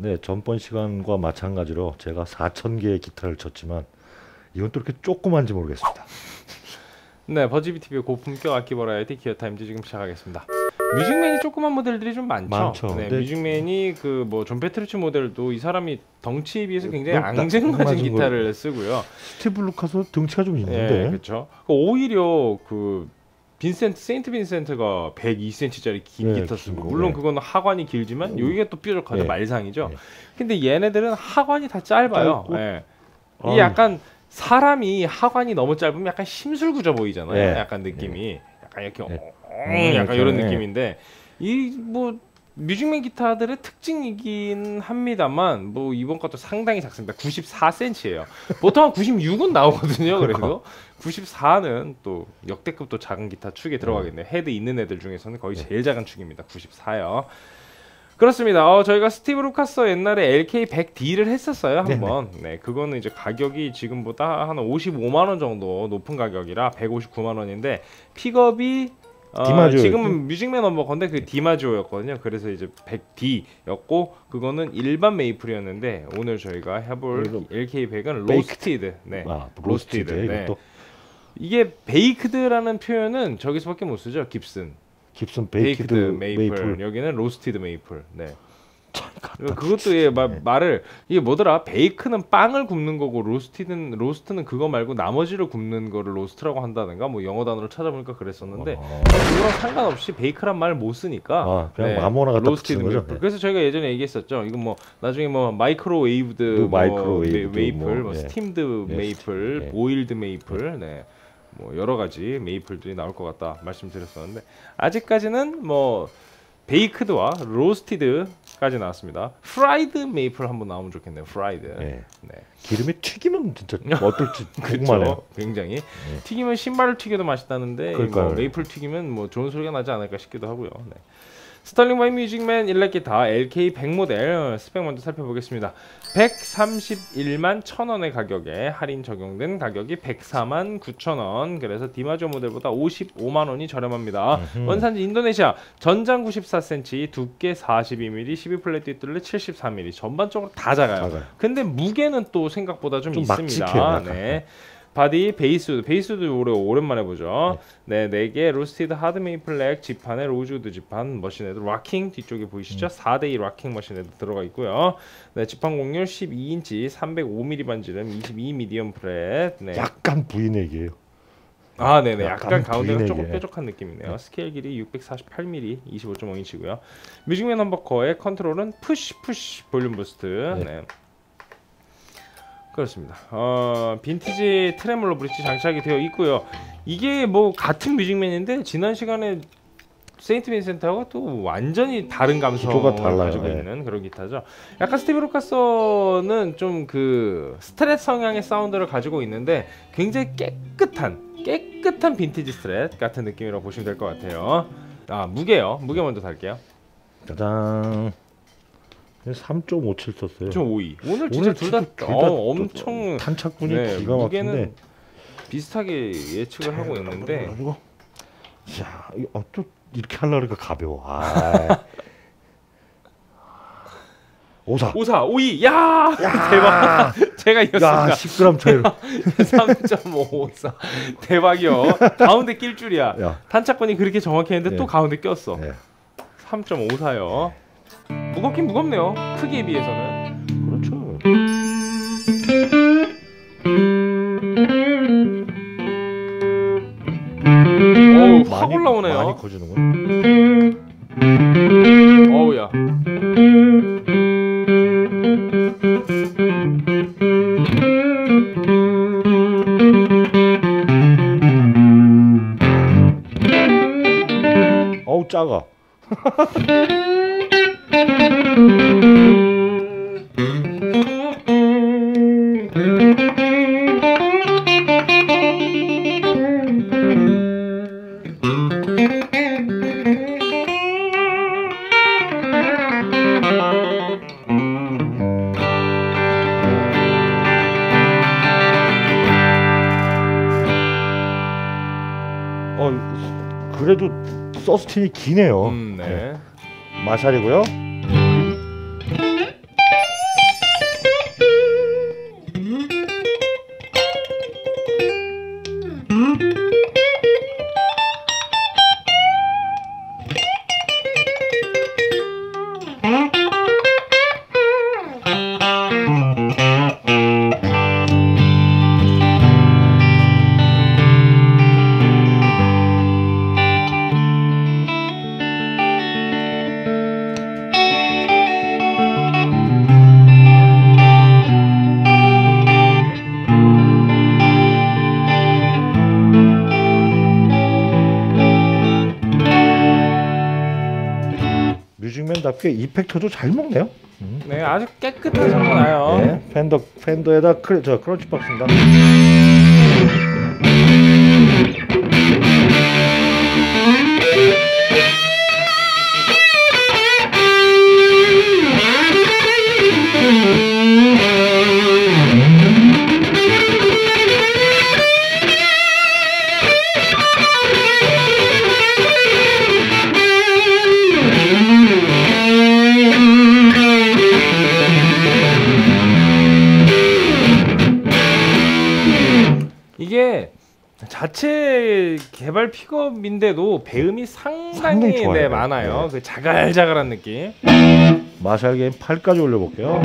네, 전번 시간과 마찬가지로 제가 4천 개의 기타를 쳤지만 이건 또 이렇게 조그만지 모르겠습니다. 네, 버즈비 TV의 고품격 악기 버라이어티 기어 타임즈 지금 시작하겠습니다. 뮤직맨이 조그만 모델들이 좀 많죠. 많죠. 네, 근데- 뮤직맨이 그 뭐존 페트루치 모델도 이 사람이 덩치에 비해서 굉장히 딱 앙증맞은 맞은 기타를 쓰고요. 스티브 루카서 등치가 좀 예, 있는데 그렇죠. 오히려 그 빈센트 세인트 빈센트가 102cm짜리 긴 네, 기타 긴 쓰고 거, 물론 네. 그거는 하관이 길지만 여기가 또 뾰족하죠 네. 말상이죠. 네. 근데 얘네들은 하관이 다 짧아요. 예. 이게 약간 사람이 하관이 너무 짧으면 약간 심술 구져 보이잖아요. 네. 약간 느낌이 약간 이렇게 네. 어, 음, 약간 이런 네. 느낌인데 이 뭐 뮤직맨 기타들의 특징이긴 합니다만 뭐 이번 것도 상당히 작습니다. 94cm예요. 보통 한 96은 나오거든요. 그래도 94는 또 역대급 또 작은 기타 축에 들어가겠네요. 헤드 있는 애들 중에서는 거의 제일 작은 축입니다. 94요. 그렇습니다. 어, 저희가 스티브 루카서 옛날에 LK100D를 했었어요 한번. 네, 그거는 이제 가격이 지금보다 한 55만 원 정도 높은 가격이라 159만 원인데 픽업이 어, 디마지오였죠? 지금은 뮤직맨 넘버 건데 그 디마지오였거든요. 그래서 이제 100D였고 그거는 일반 maple이었는데 오늘 저희가 해볼 그리고 LK100은 baked. roasted. 네. 아, roasted. roasted 네. 이게 baked라는 표현은 저기서밖에 못 쓰죠. 깁슨. 깁슨 baked, baked maple. maple 여기는 roasted maple. 네. 그것도 예, 마, 네. 말을 이게 뭐더라 bake는 빵을 굽는 거고 roasted는 roast는 그거 말고 나머지를 굽는 거를 roast라고 한다든가 뭐 영어 단어를 찾아보니까 그랬었는데 어. 그거랑 상관없이 bake란 말못 쓰니까 아, 그냥 아무거나 갖다 roasted 붙이는 거죠? 메이플. 네. 그래서 저희가 예전에 얘기했었죠 이거 뭐 나중에 뭐 microwaved 뭐뭐 microwaved maple 뭐, 뭐, 예. steamed 예, 메이플 예. boiled maple 네. 뭐 여러 가지 maple들이 나올 것 같다 말씀드렸었는데 아직까지는 뭐 baked와 roasted 까지 나왔습니다. fried maple 한번 나오면 좋겠네요. 프라이드. 네. 네. 기름이 튀기면 진짜 어떨지 궁금하네요. 굉장히 튀기면 신발을 튀겨도 맛있다는데. 뭐 메이플 튀기면 뭐 좋은 소리가 나지 않을까 싶기도 하고요. 네. Sterling by Music Man 일렉 기타 LK100 모델 스펙 먼저 살펴보겠습니다. 131만 1000원의 가격에 할인 적용된 가격이 104만 9천원 그래서 DiMarzio 모델보다 55만 원이 저렴합니다. 음흠. 원산지 인도네시아 전장 94cm 두께 42mm 12fret 뒷둘레 74mm 전반적으로 다 작아요. 작아요. 근데 무게는 또 생각보다 좀, 좀 있습니다. 묵직해요. 네. body basswood basswood 오래 오랜만에 보죠. 네, 넥에 roasted hard maple neck 지판에 로즈우드 지판 machine head locking 뒤쪽에 보이시죠? 음. 4대2 locking machine head 들어가 있고요. 네, 지판 곡률 12인치 305mm 반지름 22 medium fret. 네. 약간 V neck이에요. 아, 네네. 약간, 약간 가운데가 조금. 뾰족한 느낌이네요. 스케일 길이 648mm, 25.5인치고요. Music Man humbucker의 컨트롤은 push push volume boost. 네. 네. 그렇습니다. 어, 빈티지 트레몰로 bridge 장착이 되어 있고요. 이게 뭐 같은 Music Man인데 지난 시간에 세인트 빈센트하고 또 완전히 다른 감성을. 가지고 네. 있는 그런 기타죠. 약간 스티브 루카서는 좀 그 Strat 성향의 사운드를 가지고 있는데 굉장히 깨끗한 깨끗한 빈티지 Strat 같은 느낌이라고 보시면 될 것 같아요. 아 무게요. 무게 먼저 달게요. 짜잔. 3.57 썼어요. 좀 5위. 오늘 진짜 오늘 둘다 진짜 둘다 어, 또- 엄청 탄착분이 네, 기가 막힌데. 비슷하게 예측을 하고 있는데 자, 어, 또 이렇게 하려니까 가벼워. 아. 오사. 오사 5위 야, 야, 대박 제가 야, 이겼습니다 10g 차이로. 3.54 대박이요 가운데 낄 줄이야 야. 탄착권이 그렇게 정확히 했는데 네. 또 가운데 꼈어 네. 3.54요 무겁긴 무겁네요 크기에 비해서는 그렇죠. 어우 확 올라오네요 많이 커지는군. 어우야 어우 작아. 어 그래도 서스틴이 기네요. 음, 네. 마샬이고요. 꽤 이펙터도 잘 먹네요. 음. 네, 아주 깨끗한 소리 나요. 네, 팬더 팬더에다 크저 크런치 박스입니다. 이게 자체 개발 픽업인데도 배음이 상당히, 상당히. 네, 많아요. 네. 그 자갈자갈한 느낌. 마샬 게임 8까지 올려볼게요.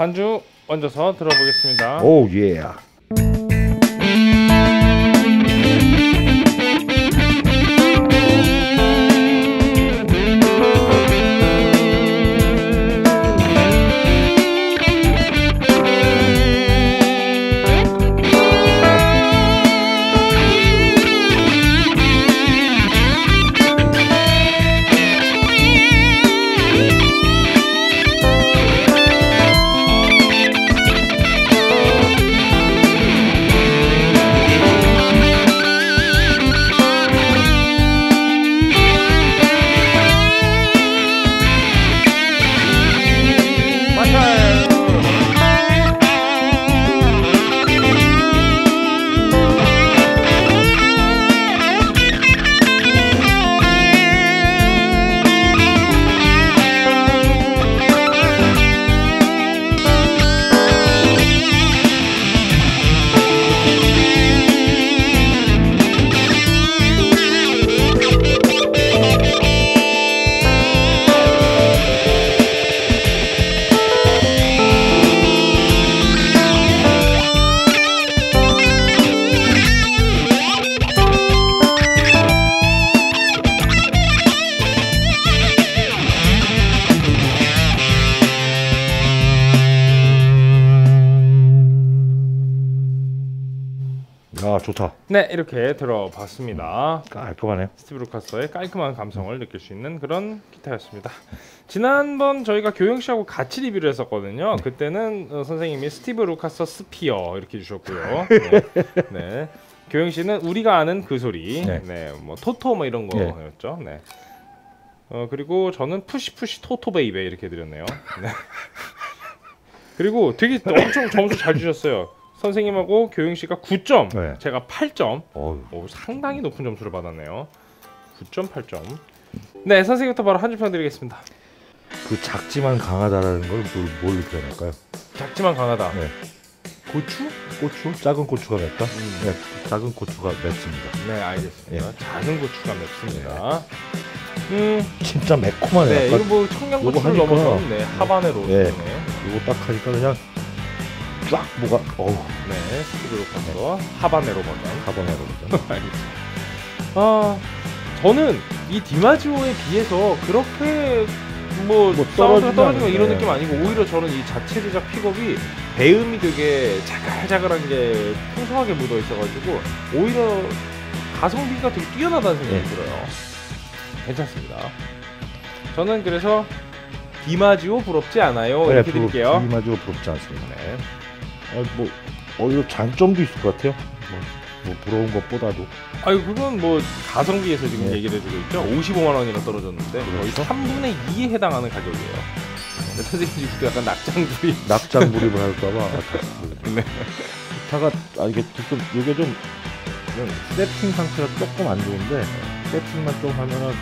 반주 얹어서 들어보겠습니다. 오 예. 아 좋다. 네, 이렇게 들어봤습니다. 깔끔하네요. 스티브 루카서의 깔끔한 감성을 느낄 수 있는 그런 기타였습니다. 지난번 저희가 교영 씨하고 같이 리뷰를 했었거든요. 그때는 어, 선생님이 스티브 루카서 스피어 이렇게 주셨고요. 네. 네. 교영 씨는 우리가 아는 그 소리, 네. 네, 뭐 토토 뭐 이런 네. 거였죠. 네. 어 그리고 저는 push push Toto baby 이렇게 드렸네요. 네. 그리고 되게 엄청 점수 잘 주셨어요. 선생님하고 교영 씨가 9점, 네. 제가 8점. 어우. 오, 상당히 높은 점수를 받았네요. 9.8점. 네, 선생님부터 바로 한 줄 평 드리겠습니다. 그 작지만 강하다라는 걸 뭘, 뭘 표현할까요? 작지만 강하다. 네. 고추? 고추? 작은 고추가 맵다? 음. 네, 작은 고추가 맵습니다. 네, 알겠습니다. 예. 작은 고추가 맵습니다. 음, 진짜 매콤하네. 네, 이거 뭐 청양고추를 넘어서 네, 하바네로. 네. 네. 이거 딱 하니까 그냥 쫙 뭐가 어우 네, 스티브로 가서 하바네로 버전. 가방에 그러죠. 알겠습니다. 아, 저는 이 디마지오에 비해서 그렇게 뭐, 뭐 사운드가 떨어지고 이런. 느낌 아니고 오히려 저는 이 자체 제작 픽업이 배음이 되게 자글자글한 게 풍성하게 묻어 있어가지고 오히려 가성비가 되게 뛰어나다는 생각이 네. 들어요. 괜찮습니다. 저는 그래서 디마지오 부럽지 않아요 네, 이렇게 드릴게요. 마저 부럽지 않습니다. 네. 아, 뭐 오히려 장점도 있을 것 같아요. 뭐, 뭐 부러운 것보다도 아유 그건 뭐 가성비에서 지금 네. 얘기를 해주고 있죠. 55만 원이나 떨어졌는데 거의 그렇죠. 3분의 2에 해당하는 가격이에요. 네, 선생님 지금 약간 낙장불이. 낙장 불입을 할까봐. 아, 네. 기타가 아 이게 조금 이게 좀 그냥 세팅 상태가 조금 안 좋은데 세팅만 좀 하면은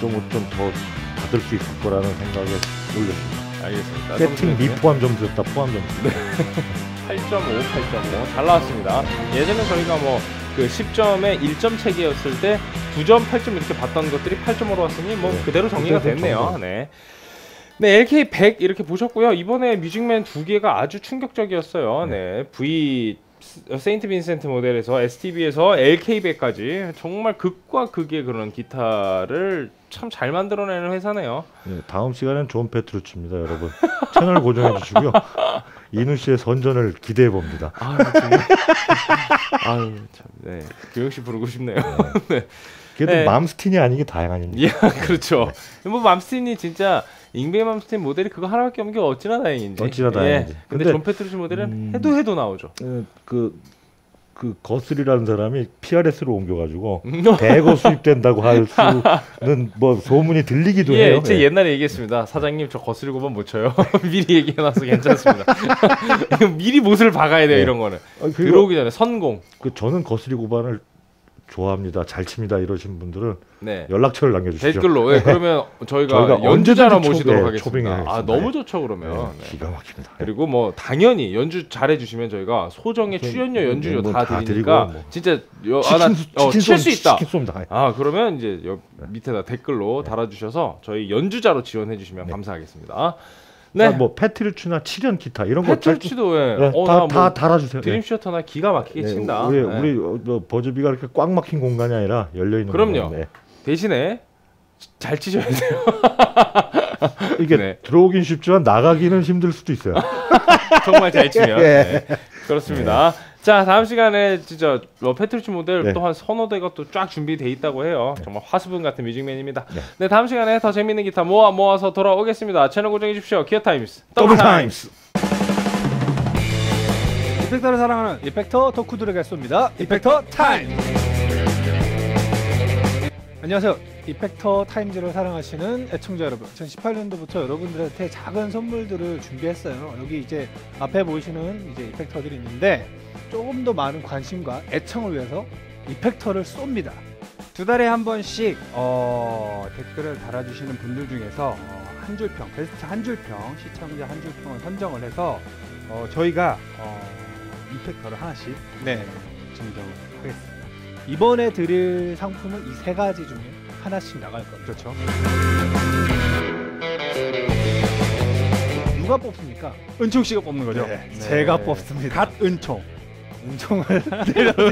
0.5점 더 받을 수 있을 거라는 생각에 올렸습니다. 알겠습니다. 세팅 미포함 점수였다 포함 점수. 8.5, 8.5. 잘 나왔습니다. 예전에 저희가 뭐그그 10점에 1점 체계였을 때 9점, 8점 이렇게 봤던 것들이 8점으로 왔으니 뭐 네. 그대로 정리가 됐네요. 네. 네, LK 100 이렇게 보셨고요. 이번에 뮤직맨 두 개가 아주 충격적이었어요. 네, V 세인트 빈센트 모델에서 STB에서 LK 100까지 정말 극과 극의 그런 기타를 참 잘 만들어내는 회사네요. 네, 다음 시간엔 존 페트루치입니다, 여러분. 채널 고정해 주시고요. 이누 씨의 선전을 기대해 봅니다. 아. 아유, 참, 네, 교영 씨 부르고 싶네요. 그래도 네. 맘스틴이 아닌 게 다행입니다. 예, 그렇죠. 뭐 맘스틴이 진짜 잉베이 맘스틴 모델이 그거 하나밖에 없는 게 어찌나 다행인지. 어찌나 다행인지. 예. 근데, 근데, 존 페트루치 모델은 음, 해도 해도 나오죠. 어, 그, 그 거슬이라는 사람이 PRS로 옮겨가지고 음. 대거 수입된다고 할 수는 뭐 소문이 들리기도 예, 해요. 제 예. 옛날에 얘기했습니다. 사장님 저 거스르고만 못 쳐요. 미리 얘기해놔서 괜찮습니다. 미리 못을 박아야 돼요 네. 이런 거는. 아, 들어오기 전에 선공. 그 저는 거스리 고반을 좋아합니다. 잘 칩니다. 이러신 분들은 네. 연락처를 남겨주시죠. 댓글로. 예, 그러면 저희가, 저희가 연주자로 모시도록 예, 하겠습니다. 초빙을 아 하겠습니다. 너무 예. 좋죠 그러면. 네, 네. 기가 막힙니다. 그리고 뭐 당연히 연주 잘해주시면 저희가 소정의 그, 출연료, 연주료 뭐 다, 다 드리니까 뭐. 진짜 어, 칠수 쏩- 있다. 쏩니다. 아 그러면 이제 여, 밑에다 댓글로 달아주셔서 저희 연주자로 지원해주시면 네. 감사하겠습니다. 네. 네. 뭐 페트루치나 7현 기타 이런 거 잘- 페트루치도 예. 네, 어, 다, 나다뭐 달아주세요. Dream 네. 셔터나 기가 막히게 네, 친다. 우리 네. 우리 어, 뭐 버즈비가 이렇게 꽉 막힌 공간이 아니라 열려 있는 그럼요. 대신에 잘 치셔야 돼요. 이게 네. 들어오긴 쉽지만 나가기는 힘들 수도 있어요. 정말 잘 치면. 예. 네. 그렇습니다. 자 다음 시간에 진짜 뭐 페트루치 모델 네. 또한 서너 대가 또 쫙 준비돼 있다고 해요. 정말 화수분 같은 Music Man입니다. 네. 네. 다음 시간에 더 재밌는 기타 모아 모아서 돌아오겠습니다. 채널 고정해 주십시오. Gear Times Double Times. effector를 사랑하는 effector 덕후들에게 쏩니다. Effector Time. 안녕하세요. Effector Times를 사랑하시는 애청자 여러분. 2018년도부터 여러분들한테 작은 선물들을 준비했어요. 여기 이제 앞에 보이시는 이제 effector들이 있는데 조금 더 많은 관심과 애청을 위해서 effector를 쏩니다. 두 달에 한 번씩 어, 댓글을 달아주시는 분들 중에서 어, 한 줄평, 베스트 한 줄평, 시청자 한 줄평을 선정을 해서 어, 저희가 어, 이펙터를 하나씩 네 증정을 하겠습니다. 이번에 드릴 상품은 이 세 가지 중에 하나씩 나갈 겁니다. 그렇죠. 누가 뽑습니까? 은총 씨가 뽑는 거죠? 네, 제가 뽑습니다. 갓 은총. 은총을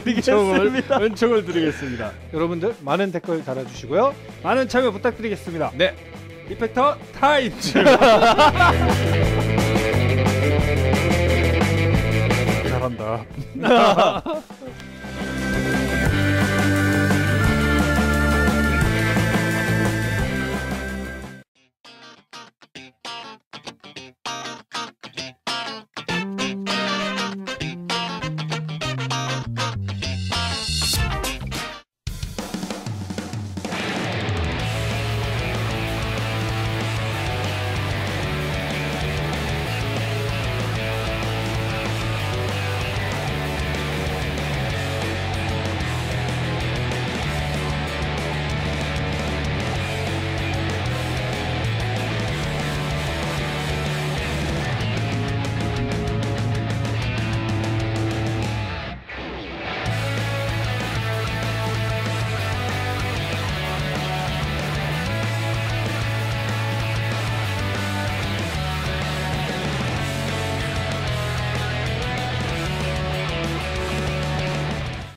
은총을 은총을 드리겠습니다. 여러분들 많은 댓글 달아주시고요. 많은 참여 부탁드리겠습니다. 네. 이펙터 타임즈. 잘한다.